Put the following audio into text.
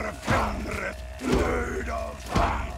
Far främre blöd av fader.